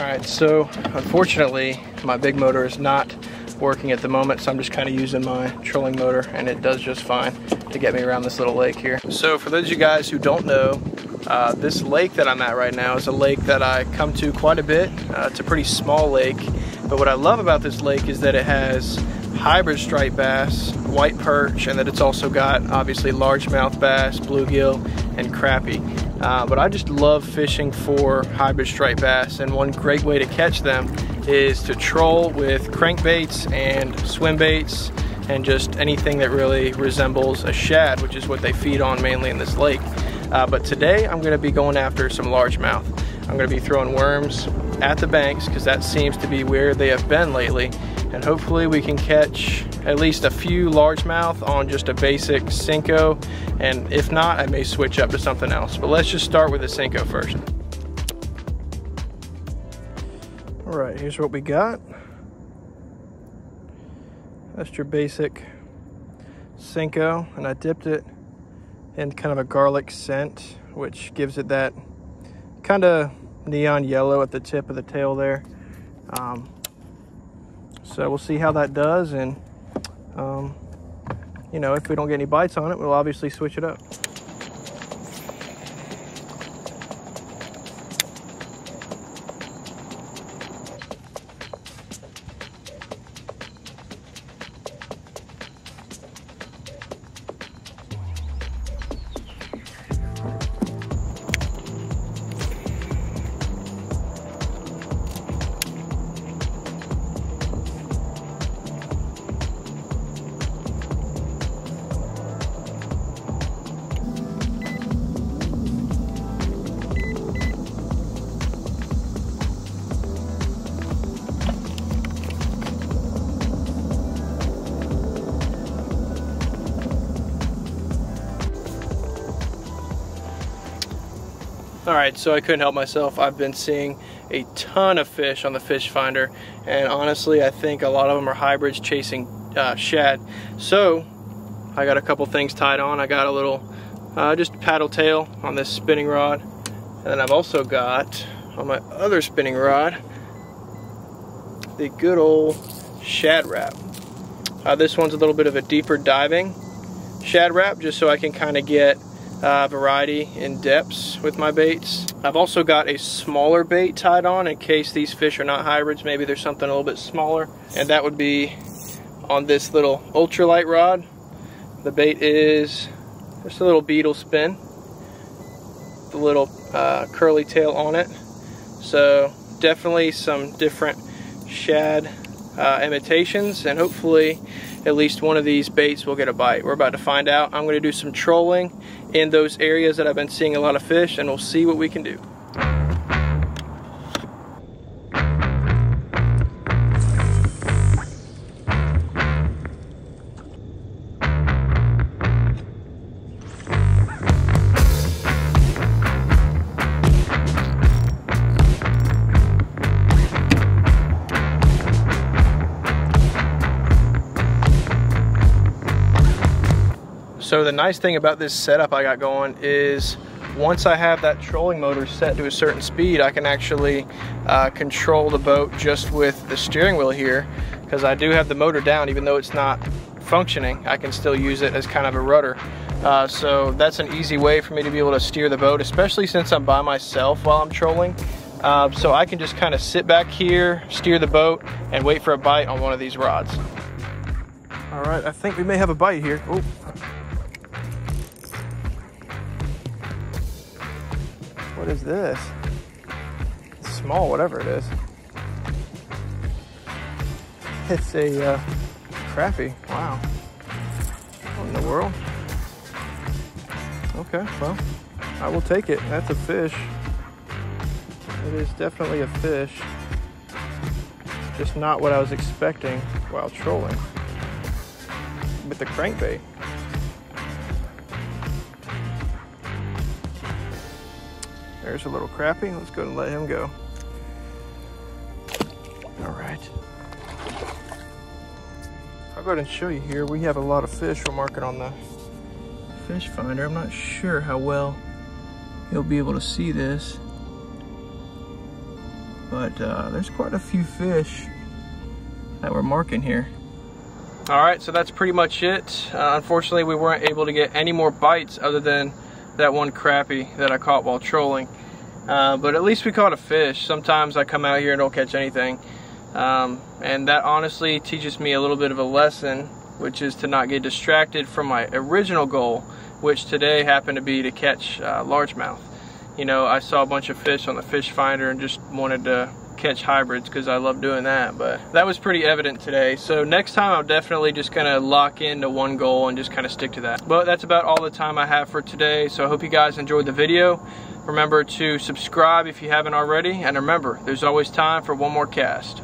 All right, so unfortunately, my big motor is not working at the moment, so I'm just kind of using my trolling motor, and it does just fine to get me around this little lake here. So for those of you guys who don't know, uh, this lake that I'm at right now is a lake that I come to quite a bit. Uh, it's a pretty small lake, but what I love about this lake is that it has hybrid striped bass, white perch, and that it's also got obviously largemouth bass, bluegill, and crappie. Uh, but I just love fishing for hybrid striped bass, and one great way to catch them is to troll with crankbaits and swim baits and just anything that really resembles a shad, which is what they feed on mainly in this lake. Uh, but today I'm gonna be going after some largemouth. I'm gonna be throwing worms at the banks because that seems to be where they have been lately. And hopefully we can catch at least a few largemouth on just a basic Senko. And if not, I may switch up to something else. But let's just start with the Senko first. All right, here's what we got. That's your basic Senko, and I dipped it in kind of a garlic scent, which gives it that kind of neon yellow at the tip of the tail there. Um, so we'll see how that does, and um, you know, if we don't get any bites on it, we'll obviously switch it up. All right, so I couldn't help myself. I've been seeing a ton of fish on the fish finder, and honestly, I think a lot of them are hybrids chasing uh, shad. So I got a couple things tied on. I got a little uh, just paddle tail on this spinning rod, and then I've also got on my other spinning rod the good old Shad Rap. Uh, this one's a little bit of a deeper diving Shad Rap just so I can kind of get uh, variety in depths with my baits. I've also got a smaller bait tied on in case these fish are not hybrids. Maybe there's something a little bit smaller. And that would be on this little ultralight rod. The bait is just a little beetle spin. The little uh, curly tail on it. So definitely some different shad uh, imitations and hopefully at least one of these baits will get a bite. We're about to find out. I'm going to do some trolling in those areas that I've been seeing a lot of fish and we'll see what we can do. The nice thing about this setup I got going is once I have that trolling motor set to a certain speed, I can actually uh, control the boat just with the steering wheel here because I do have the motor down even though it's not functioning. I can still use it as kind of a rudder. Uh, so that's an easy way for me to be able to steer the boat, especially since I'm by myself while I'm trolling. Uh, so I can just kind of sit back here, steer the boat, and wait for a bite on one of these rods. All right, I think we may have a bite here. Oh, What is this? It's small, whatever it is. It's a uh, crappie. Wow. What in the world? Okay, well, I will take it. That's a fish. It is definitely a fish. Just not what I was expecting while trolling with the crankbait. There's a little crappie. Let's go and let him go. All right. I'll go ahead and show you here. We have a lot of fish we're marking on the fish finder. I'm not sure how well you'll be able to see this. but uh, there's quite a few fish that we're marking here. All right, so that's pretty much it. Uh, unfortunately, we weren't able to get any more bites other than that one crappie that I caught while trolling. Uh, but at least we caught a fish. Sometimes I come out here and don't catch anything. Um, and that honestly teaches me a little bit of a lesson, which is to not get distracted from my original goal, which today happened to be to catch uh, largemouth. You know, I saw a bunch of fish on the fish finder and just wanted to catch hybrids because I love doing that. But that was pretty evident today. So next time I'm definitely just going to lock into one goal and just kind of stick to that. But that's about all the time I have for today. So I hope you guys enjoyed the video. Remember to subscribe if you haven't already. And remember, there's always time for one more cast.